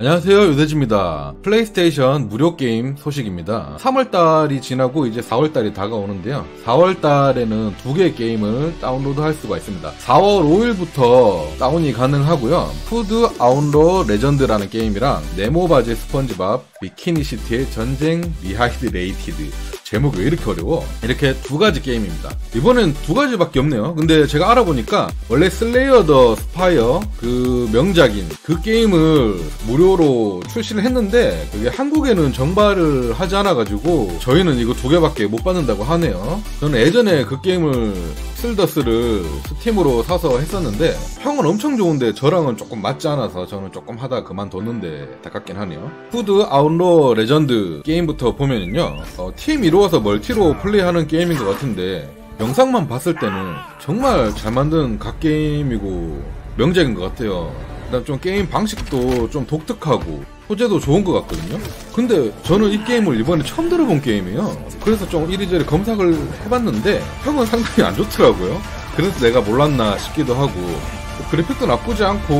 안녕하세요 유대지입니다. 플레이스테이션 무료 게임 소식입니다. 3월달이 지나고 이제 4월달이 다가오는데요. 4월달에는 두 개의 게임을 다운로드 할 수가 있습니다. 4월 5일부터 다운이 가능하고요. Hood Outlaw Legend라는 게임이랑 네모바지 스펀지밥 비키니시티의 전쟁 Rehydrated 제목이 왜 이렇게 어려워? 이렇게 두 가지 게임입니다. 이번엔 두 가지밖에 없네요. 근데 제가 알아보니까 원래 Slay the Spire 그 명작인 그 게임을 무료로 출시를 했는데 그게 한국에는 정발을 하지 않아가지고 저희는 이거 두 개밖에 못 받는다고 하네요. 저는 예전에 그 게임을 슬더스를 스팀으로 사서 했었는데 평은 엄청 좋은데 저랑은 조금 맞지 않아서 저는 조금 하다 그만뒀는데 아깝긴 하네요. Hood Outlaw Legend 게임부터 보면은요 어, 팀 이루어서 멀티로 플레이하는 게임인 것 같은데 영상만 봤을 때는 정말 잘 만든 god 게임이고 명작인 것 같아요. 그다음 좀 게임 방식도 좀 독특하고 소재도 좋은 것 같거든요. 근데 저는 이 게임을 이번에 처음 들어본 게임이에요. 그래서 좀 이리저리 검색을 해봤는데 평은 상당히 안 좋더라고요. 그래서 내가 몰랐나 싶기도 하고 그래픽도 나쁘지 않고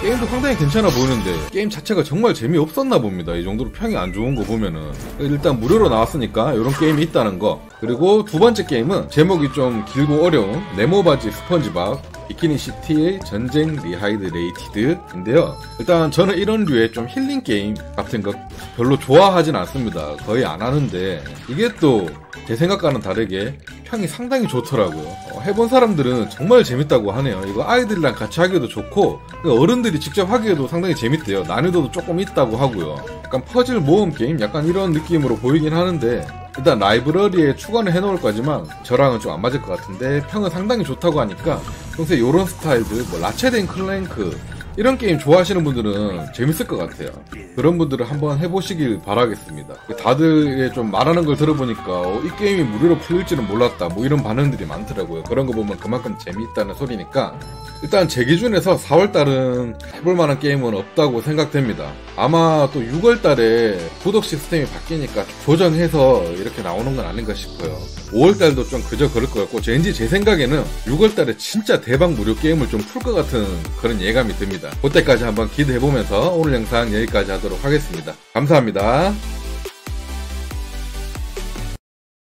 게임도 상당히 괜찮아 보이는데 게임 자체가 정말 재미없었나 봅니다. 이 정도로 평이 안 좋은 거 보면은. 일단 무료로 나왔으니까 이런 게임이 있다는 거. 그리고 두 번째 게임은 제목이 좀 길고 어려운 네모바지 스펀지밥 비키니 시티의 전쟁 Rehydrated인데요. 일단 저는 이런 류의 좀 힐링 게임 같은 거 별로 좋아하진 않습니다. 거의 안 하는데 이게 또 제 생각과는 다르게 평이 상당히 좋더라고요. 어, 해본 사람들은 정말 재밌다고 하네요. 이거 아이들이랑 같이 하기도 좋고 어른들이 직접 하기에도 상당히 재밌대요. 난이도도 조금 있다고 하고요. 약간 퍼즐 모험 게임 약간 이런 느낌으로 보이긴 하는데 일단 라이브러리에 추가는 해놓을 거지만 저랑은 좀 안 맞을 것 같은데 평은 상당히 좋다고 하니까 평소에 이런 스타일들 뭐 라체덴 클랭크 이런 게임 좋아하시는 분들은 재밌을 것 같아요. 그런 분들은 한번 해보시길 바라겠습니다. 다들 좀 말하는 걸 들어보니까 어, 이 게임이 무료로 풀릴지는 몰랐다. 뭐 이런 반응들이 많더라고요. 그런 거 보면 그만큼 재미있다는 소리니까 일단 제 기준에서 4월달은 해볼 만한 게임은 없다고 생각됩니다. 아마 또 6월달에 구독 시스템이 바뀌니까 조정해서 이렇게 나오는 건 아닌가 싶어요. 5월달도 좀 그저 그럴 것 같고 왠지 제 생각에는 6월달에 진짜 대박 무료 게임을 좀 풀 것 같은 그런 예감이 듭니다. 그때까지 한번 기대해보면서 오늘 영상 여기까지 하도록 하겠습니다. 감사합니다.